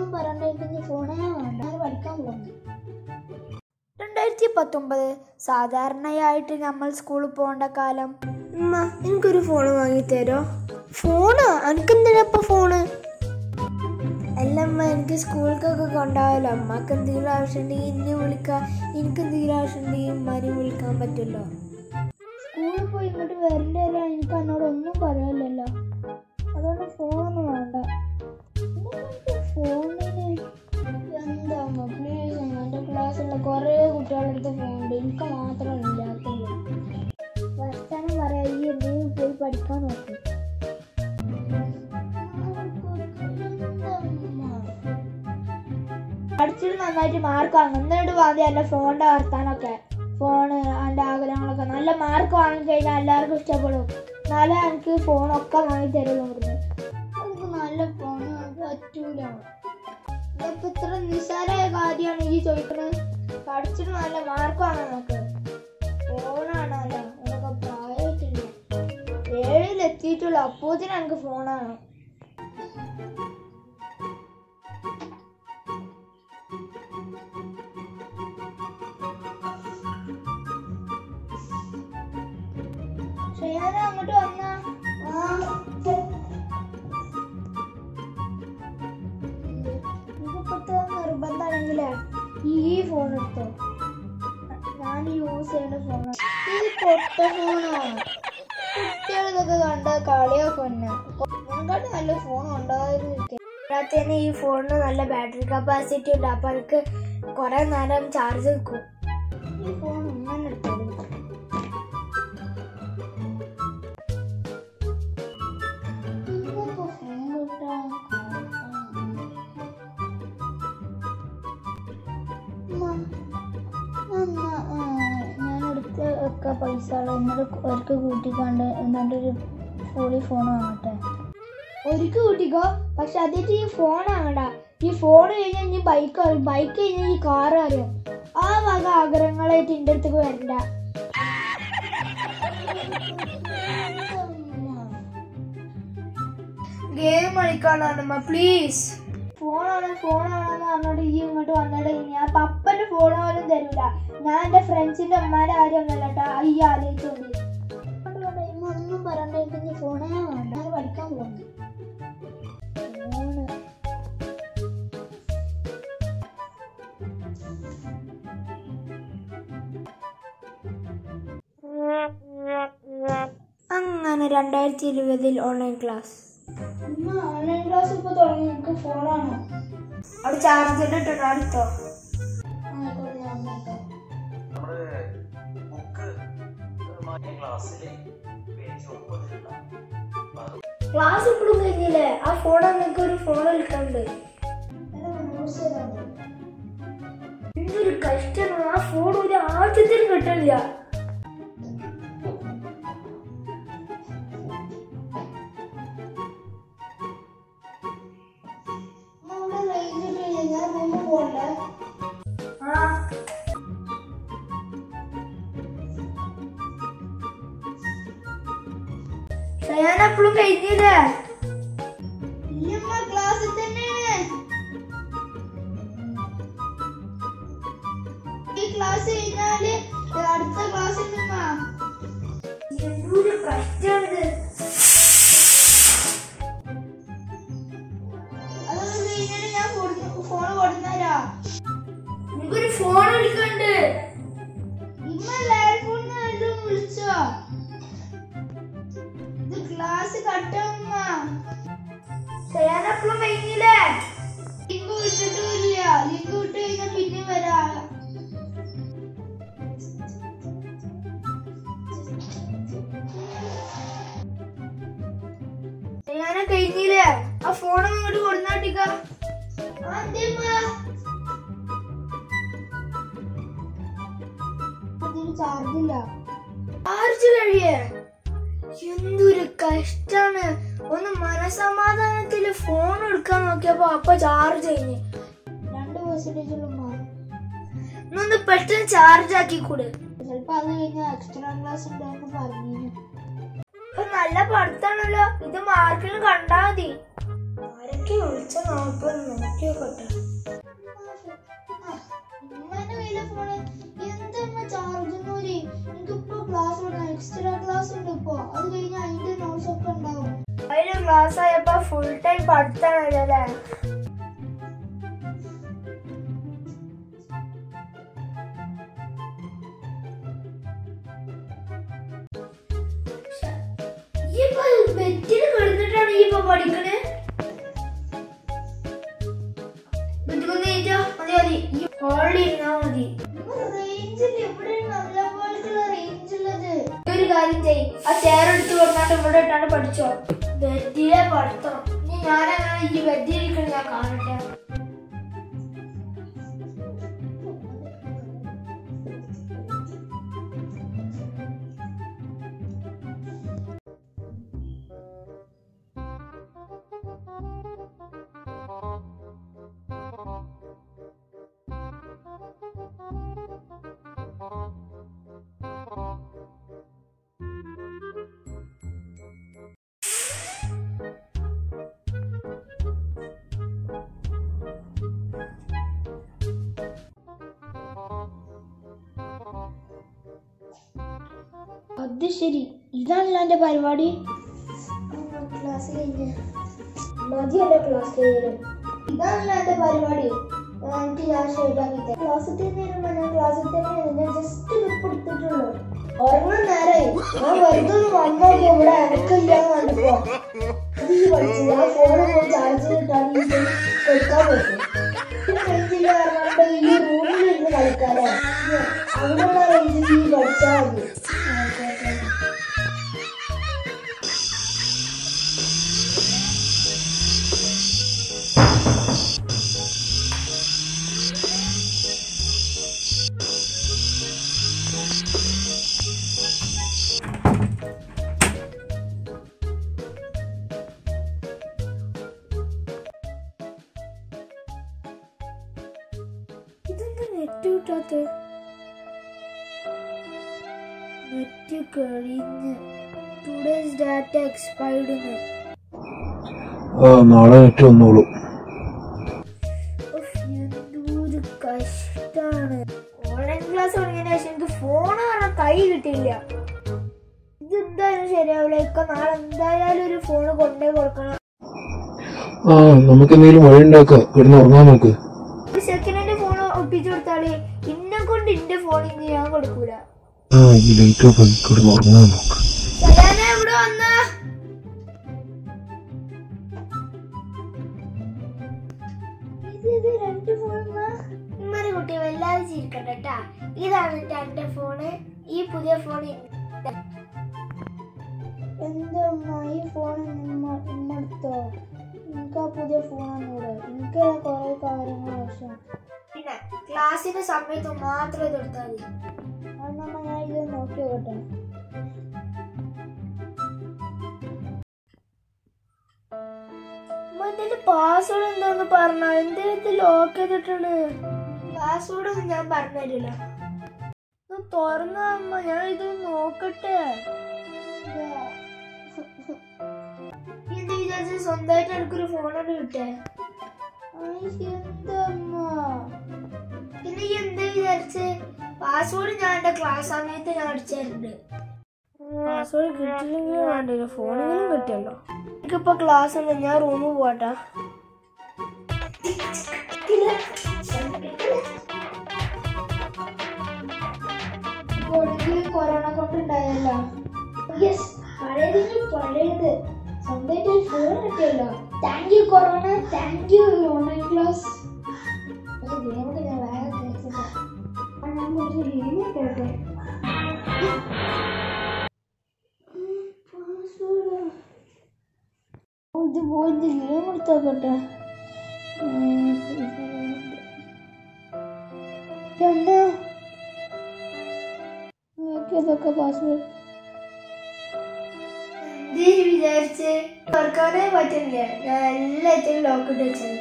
ഒന്നും പറഞ്ഞിട്ടുണ്ടെങ്കിൽ ഫോണേ വേണ്ട. ഞാൻ പഠിക്കാൻ പോകുന്നു. രണ്ടായിരത്തി പത്തൊമ്പത് സാധാരണയായിട്ട് നമ്മൾ സ്കൂളിൽ പോകേണ്ട കാലം. അമ്മ എനിക്കൊരു ഫോൺ വാങ്ങിത്തരോ? ഫോണോ എനിക്കെന്തിനാ ഇപ്പൊ ഫോണ് അല്ല അമ്മ എനിക്ക് സ്കൂളിലേക്കൊക്കെ കൊണ്ടാവല്ലോ അമ്മയ്ക്ക് എന്തെങ്കിലും ആവശ്യമുണ്ടെങ്കിൽ എന്നെ വിളിക്കാം. എനിക്ക് എന്തെങ്കിലും ആവശ്യമുണ്ടെങ്കിൽ ഉമ്മാനെ വിളിക്കാൻ പറ്റുമല്ലോ. സ്കൂളിൽ പോയി ഇങ്ങോട്ട് വരണ്ടല്ലോ വരെ എനിക്ക് എന്നോട് ഒന്നും പറയാനില്ലല്ലോ. അതുകൊണ്ട് ഫോണൊന്നും വേണ്ട. എന്റെ ക്ലാസ്സിലുള്ള കുറേ കുട്ടികളുടെ അടുത്ത് ഫോണുണ്ട് എനിക്ക് മാത്രം ഇല്ലാത്തുള്ളൂ വർത്താനം പറയാ ഈ എന്തെങ്കിലും പോയി പഠിക്കാൻ നോക്കും. പഠിച്ചിട്ട് നന്നായിട്ട് മാർക്ക് വാങ്ങും. എന്നിട്ട് വാങ്ങി അല്ല ഫോണിന്റെ വർത്താനൊക്കെ. ഫോണ് അതിന്റെ ആഗ്രഹങ്ങളൊക്കെ. നല്ല മാർക്ക് വാങ്ങി കഴിഞ്ഞാൽ എല്ലാവർക്കും ഇഷ്ടപ്പെടും. എന്നാലേ എനിക്ക് ഫോണൊക്കെ വാങ്ങി തരുള്ളൂ നല്ല ഫോൺ പറ്റൂല. ഇതൊക്കെ ഇത്ര നിസ്സാരമായ കാര്യമാണ് ഈ ചോദിക്കുന്നത്? പഠിച്ചിട്ട് നല്ല മാർക്ക് വാങ്ങാൻ നോക്ക്. ഫോണാണല്ലോ എന്നൊക്കെ പ്രായത്തില്ല ഏഴിലെത്തിയിട്ടുള്ള അപ്പോത്തിന് എനിക്ക് ഫോണാണ്. ശ്രേയാന അങ്ങോട്ട് വന്നാ ഫോൺ എടുത്തോ ഞാൻ യൂസ് ചെയ്യുന്ന ഈ പൊട്ട ഫോണാണ് കുട്ടികൾക്കൊക്കെ കണ്ട കളിയൊക്കെ തന്നെ നല്ല ഫോൺ ഉണ്ടായിരുന്നു ഈ ഫോണിന് നല്ല ബാറ്ററി കപ്പാസിറ്റി ഉണ്ട്. അപ്പൊ എനിക്ക് കൊറേ നേരം ചാർജ് നിൽക്കും ഈ ഫോൺ ഇങ്ങനെ പൈസ എന്നിട്ട് ഒരിക്കൽ എന്നിട്ട് ഒരു ഫുള്ളി ഫോൺ വാങ്ങട്ടെ. ഒരിക്കൽ കൂട്ടിക്കോ? പക്ഷെ അതിട്ട് ഈ ഫോൺ വാങ്ങണ്ട. ഈ ഫോൺ കഴിഞ്ഞാൽ ഇനി ബൈക്ക് വരും ബൈക്ക് കഴിഞ്ഞാൽ ഈ കാർ വരും. ആ വക ആഗ്രഹങ്ങളായിട്ട് എന്റെ അടുത്തേക്ക് വരണ്ട. ഗെയിം കളിക്കാനാണ് പ്ലീസ് ഫോണാണ് ഫോണാണെന്ന് പറഞ്ഞോണ്ട് ഈ ഇങ്ങോട്ട് വന്നിട്ട് ഞാൻ പപ്പന്റെ ഫോൺ പോലും തരൂല. ഞാൻ എന്റെ ഫ്രണ്ട്സിന്റെ അമ്മാരെ ഒന്നല്ല കേട്ടോ. ഈ ആലോചിച്ചോണ്ട്. ഒന്നും എനിക്ക് ഫോണേ വേണ്ട. പഠിക്കാൻ പോകുന്നു അങ്ങനെ രണ്ടായിരത്തി ഇരുപതിൽ ഓൺലൈൻ ക്ലാസ് ഓൺലൈൻ ക്ലാസ് ഇപ്പൊ തുടങ്ങി. എനിക്ക് ഫോണാണോ അവിടെ ചാർജർ ഇട്ടിട്ടോ? അടുത്തോ? ക്ലാസ് ഇപ്പോഴും കഴിഞ്ഞില്ലേ? ആ ഫോൺ നിങ്ങൾക്ക് ഒരു ഫോൺ എടുക്കണ്ട് എന്തൊരു കഷ്ടമാണ്. ആ ഫോൺ ഒരു ആദ്യത്തിനും കിട്ടില്ല ഷയാൻ എപ്പോഴും കഴിഞ്ഞില്ലേ ക്ലാസ്സിൽ തന്നെയാണ് ഈ ക്ലാസ് കഴിഞ്ഞാൽ അടുത്ത ക്ലാസ്സിൽ നിന്നാ. എന്തൊരു കഷ്ടാണിത്. അതൊക്കെ കഴിഞ്ഞാൽ ഞാൻ ഫോൺ കൊടുന്നേരാ. ഷയാൻ എപ്പോഴും കഴിഞ്ഞില്ലേ ലിങ്ക് വിട്ടിട്ടില്ല ലിങ്ക് വിട്ട് കഴിഞ്ഞാൽ പിന്നെ വരാ. ഷയാനെ കഴിഞ്ഞില്ലേ? ആ ഫോൺ ഇങ്ങോട്ട് കൊടുന്നാട്ടിക്ക ചാർജില്ല എന്തൊരു കഷ്ടാണ്. ഒന്ന് മനസമാധാനത്തിൽ ഫോൺ എടുക്കാൻ നോക്കിയപ്പോ അപ്പൊ ചാർജ് കഴിഞ്ഞ്. രണ്ട് പെർസെന്റേജ് ഒന്ന് പെട്ടെന്ന് ചാർജ് ആക്കി കൂടെ. ചിലപ്പോ അത് കഴിഞ്ഞാൽ എക്സ്ട്രാ ക്ലാസ് ഉണ്ടെന്ന് പറഞ്ഞു നല്ല പഠിത്താണല്ലോ റേഞ്ചിൽ ഇവിടെ നല്ല പോലത്തുള്ള റേഞ്ച് ഉള്ളത് ഒരു കാര്യം ചെയ്യും ആ ചെയർ എടുത്ത് കൊടുക്കാണ്ട് ഇവിടെ ഇട്ടാണ് പഠിച്ചോ ബെറ്റിലെ പഠിത്തം ഞാനങ്ങനെ ഈ ബെഡിൽ ഇരിക്കണ ഞാൻ കാണട്ടെ അത് ശരി. ഇതാണല്ലോ എന്റെ പരിപാടി. ക്ലാസ് കഴിഞ്ഞ്. മതിയല്ലേ ക്ലാസ് കഴിഞ്ഞാലും ഇതാണല്ലോ പരിപാടി. എനിക്ക് ക്ലാസ് ശരിയാക്കി ക്ലാസ്സിൽ തന്നെ ജസ്റ്റ് ഞാൻ വെറുതെ ഇവിടെ മതി. ടുഡേസ് ഡാറ്റ എക്സ്പയർഡ് നാളെ നെറ്റ് വന്നോളൂ എന്തൊരു കഷ്ടാണ്. ഓൺലൈൻ ക്ലാസ് തുടങ്ങിയതിന് ശേഷം എനിക്ക് ഫോൺ പറഞ്ഞാൽ കൈ കിട്ടിയില്ല. ഇതെന്തായാലും ശരിയാവില്ല. ഇപ്പൊ നാളെ എന്തായാലും ഒരു ഫോൺ കൊണ്ടേ കൊടുക്കണം. ആ നമുക്ക് എന്തെങ്കിലും വഴി ഉണ്ടാക്കാം. കിടന്ന് ഉറങ്ങാൻ നോക്ക്. ഒരു ഫോൺ ഒപ്പിച്ചു കൊടുത്താലേ ഇന്നെ കൊണ്ട് എന്റെ ഫോൺ ഞാൻ കൊടുക്കൂല. ആ ഈ ലൈറ്റ് ഓഫ് ആക്കി കിടന്ന് ഉറങ്ങാൻ നോക്ക്. ഇത് രണ്ട് ഫോണുമാ ഉമ്മരെ കുട്ടി വല്ലാതെ ചിരിക്കട്ടെ ട്ടാ. ഇതാണ് എന്റെ ഫോണ് ഈ പുതിയ ഫോൺ എന്തോ ഈ ഫോൺ ഉമ്മ എടുത്തോ എനിക്ക് ആ പുതിയ ഫോണാണ് ഇവിടെ എനിക്ക് കുറെ കാര്യങ്ങൾ ആവശ്യം. പിന്നെ ക്ലാസ്സിന്റെ സമയത്ത് മാത്രം ഇത് എടുത്താൽ മതി. അന്നമ്മ ഞാൻ ഇത് നോക്കി നോക്കട്ടെ ഇതിന്റെ പാസ്വേഡ് എന്താന്ന് പറഞ്ഞ? എന്റെ ഇത് ലോക്ക് ചെയ്തിട്ടുണ്ട് പാസ്വേഡ് ഒന്നും ഞാൻ പറഞ്ഞില്ല തുറന്ന അമ്മ. ഞാൻ ഇത് നോക്കട്ടെ. എന്ത് വിചാരിച്ച സ്വന്തമായിട്ട് എനിക്കൊരു ഫോണോട് കിട്ടേ. എന്താ അമ്മ? പിന്നെ എന്ത് വിചാരിച്ച്? പാസ്വേഡ് ഞാൻ എന്റെ ക്ലാസ് സമയത്ത് ഞാൻ അടിച്ചിട്ടുണ്ട് പാസ്വേഡ് കിട്ടില്ലെങ്കിൽ വേണ്ടില്ല ഫോണെങ്കിലും കിട്ടിയല്ലോ. എനിക്കിപ്പോ ക്ലാസ് ഉണ്ട്. ഞാൻ റൂമിൽ പോട്ടാ corona കൊണ്ടുണ്ടായല്ലോ yes thank you corona thank you online class ഞാൻ വേഗം ആ, ഞാൻ കുറച്ച് ഇത് പോയിട്ട് ഗെയിം എടുത്തോക്കട്ടെ ഇതൊക്കെ പാസ്വേഡ് വിചാരിച്ച് തുറക്കാനേ പറ്റുന്നില്ല ഞാൻ എല്ലാത്തിനും ലോക്ക് ഇട്ട് വെച്ചത്.